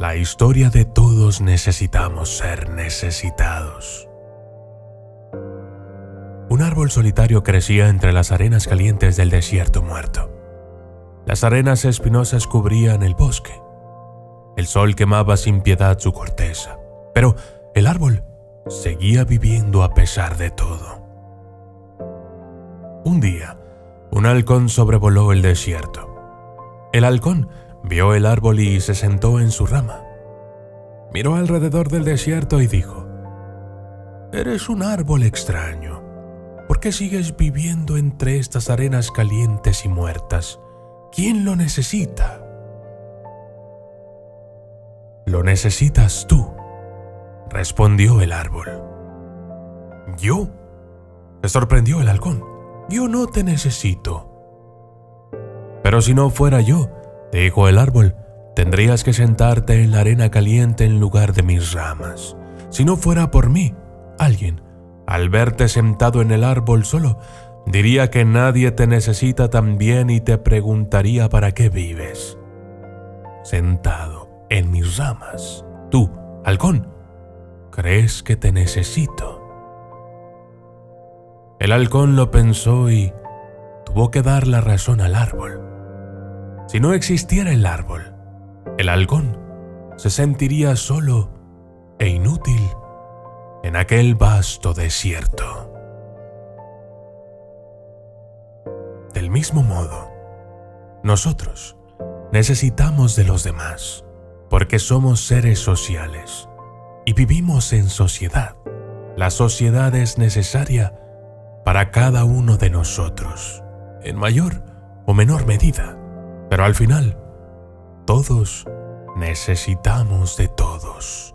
La historia de todos necesitamos ser necesitados. Un árbol solitario crecía entre las arenas calientes del desierto muerto. Las arenas espinosas cubrían el bosque. El sol quemaba sin piedad su corteza, pero el árbol seguía viviendo a pesar de todo. Un día, un halcón sobrevoló el desierto. El halcón vio el árbol y se sentó en su rama. Miró alrededor del desierto y dijo, Eres un árbol extraño. ¿Por qué sigues viviendo entre estas arenas calientes y muertas? ¿Quién lo necesita? Lo necesitas tú, respondió el árbol. ¿Yo? Se sorprendió el halcón. Yo no te necesito. Pero si no fuera yo, dijo el árbol, tendrías que sentarte en la arena caliente en lugar de mis ramas. Si no fuera por mí, alguien, al verte sentado en el árbol solo, diría que nadie te necesita tan bien y te preguntaría para qué vives. Sentado en mis ramas, tú, halcón, crees que te necesito. El halcón lo pensó y tuvo que dar la razón al árbol. Si no existiera el árbol, el halcón se sentiría solo e inútil en aquel vasto desierto. Del mismo modo, nosotros necesitamos de los demás porque somos seres sociales y vivimos en sociedad. La sociedad es necesaria para cada uno de nosotros, en mayor o menor medida, pero al final, todos necesitamos de todos.